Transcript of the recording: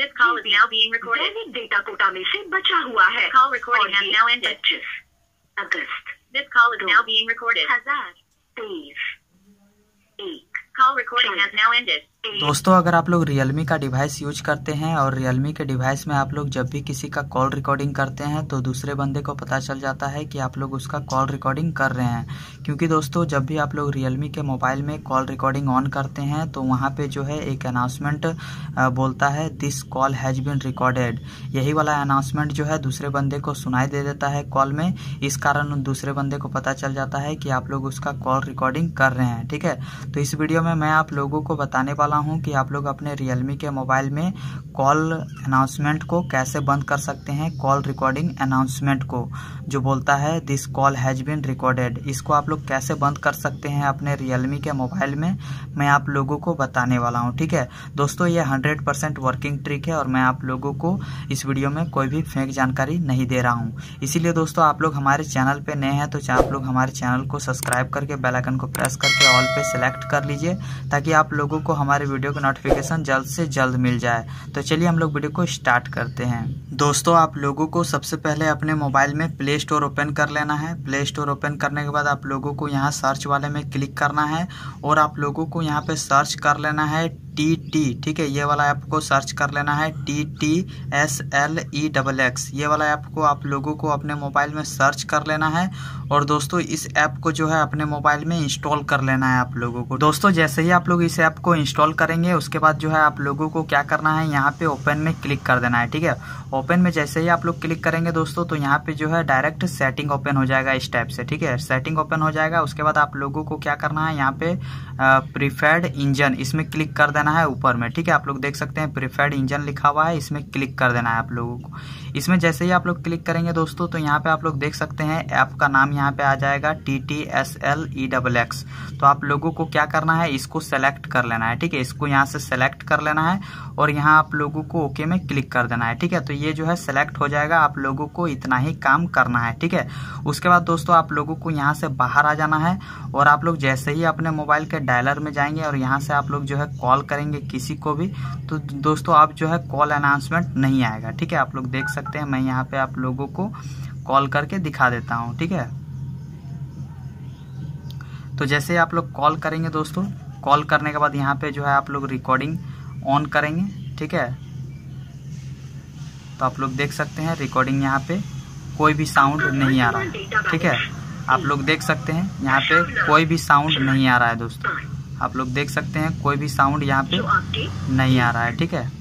This call is now being recorded. दैनिक data quota में से बचा हुआ है Call recording और has ये now ended. 25 August This call is now being recorded. हजार तेईस एक Call recording has now ended. दोस्तों, अगर आप लोग रियलमी का डिवाइस यूज़ करते हैं और रियलमी के डिवाइस में आप लोग जब भी किसी का कॉल रिकॉर्डिंग करते हैं तो दूसरे बंदे को पता चल जाता है कि आप लोग उसका कॉल रिकॉर्डिंग कर रहे हैं। क्योंकि दोस्तों, जब भी आप लोग रियलमी के मोबाइल में कॉल रिकॉर्डिंग ऑन करते हैं तो वहाँ पे जो है एक अनाउंसमेंट बोलता है this call has been recorded यही वाला अनाउंसमेंट जो है दूसरे बंदे को सुनाई दे देता है कॉल में। इस कारण दूसरे बंदे को पता चल जाता है कि आप लोग उसका कॉल रिकॉर्डिंग कर रहे हैं, ठीक है? तो इस वीडियो में मैं आप लोगों को बताने वाला हूँ कि आप लोग अपने रियलमी के मोबाइल में कॉल अनाउंसमेंट को कैसे बंद कर सकते हैं कॉल रिकॉर्डिंग अनाउंसमेंट को, जो बोलता है this call has been recorded इसको आप लोग कैसे बंद कर सकते हैं अपने रियलमी के मोबाइल में, मैं आप लोगों को बताने वाला हूँ, ठीक है? दोस्तों, ये हंड्रेड परसेंट वर्किंग ट्रिक है और मैं आप लोगों को इस वीडियो में कोई भी फेक जानकारी नहीं दे रहा हूँ। इसीलिए दोस्तों, आप लोग हमारे चैनल पे नए हैं तो आप लोग हमारे चैनल को सब्सक्राइब करके बेल आइकन को प्रेस करके ऑल पे सेलेक्ट कर लीजिए, ताकि आप लोगों को हमारे वीडियो का नोटिफिकेशन जल्द से जल्द मिल जाए। तो चलिए हम लोग वीडियो को स्टार्ट करते हैं। दोस्तों, आप लोगों को सबसे पहले अपने मोबाइल में प्ले स्टोर ओपन कर लेना है। प्ले स्टोर ओपन करने के बाद आप लोगों को यहाँ सर्च वाले में क्लिक करना है और आप लोगों को यहाँ पे सर्च कर लेना है टी टी ठीक है, ये वाला ऐप को सर्च कर लेना है T T S L E double X ये वाला ऐप को आप लोगों को अपने मोबाइल में सर्च कर लेना है और दोस्तों, इस ऐप को जो है अपने मोबाइल में इंस्टॉल कर लेना है आप लोगों को। दोस्तों, जैसे ही आप लोग इस ऐप को इंस्टॉल करेंगे, उसके बाद जो है आप लोगों को क्या करना है, यहाँ पे ओपन में क्लिक कर देना है, ठीक है? ओपन में जैसे ही आप लोग क्लिक करेंगे दोस्तों तो यहाँ पे जो है डायरेक्ट सेटिंग ओपन हो जाएगा इस टाइप से, ठीक है? सेटिंग ओपन हो जाएगा, उसके बाद आप लोगों को क्या करना है, यहाँ पे प्रीफेड इंजन इसमें क्लिक कर देना है ऊपर में, ठीक है? आप लोग देख सकते हैं प्रीफर्ड इंजन लिखा हुआ है, इसमें क्लिक कर देना है आप लोगों को। इसमें जैसे ही आप लोग क्लिक करेंगे दोस्तों तो यहाँ पे आप लोग देख सकते हैं ऐप का नाम यहाँ पे आ जाएगा T T S L E double X तो आप लोगों को क्या करना है, इसको सेलेक्ट कर लेना है, ठीक है? इसको यहाँ से सेलेक्ट कर लेना है और यहाँ आप लोगों को ओके में क्लिक कर देना है, ठीक है? तो ये जो है सेलेक्ट हो जाएगा, आप लोगों को इतना ही काम करना है, ठीक है? उसके बाद दोस्तों, आप लोगों को यहाँ से बाहर आ जाना है और आप लोग जैसे ही अपने मोबाइल के डायलर में जाएँगे और यहाँ से आप लोग जो है कॉल करेंगे किसी को भी तो दोस्तों आप जो है कॉल अनाउंसमेंट नहीं आएगा, ठीक है? आप लोग देख सकते हैं, मैं यहाँ पे आप लोगों को कॉल करके दिखा देता हूँ, ठीक है? तो जैसे आप लोग कॉल करेंगे दोस्तों कॉल करने के बाद यहाँ पे जो है आप लोग रिकॉर्डिंग ऑन करेंगे, ठीक है? तो आप लोग देख सकते हैं रिकॉर्डिंग यहाँ पे कोई भी साउंड नहीं आ रहा है ठीक है? आप लोग देख सकते हैं, यहाँ पे कोई भी साउंड नहीं आ रहा है दोस्तों। आप लोग देख सकते हैं कोई भी साउंड यहाँ पे नहीं आ रहा है ठीक है?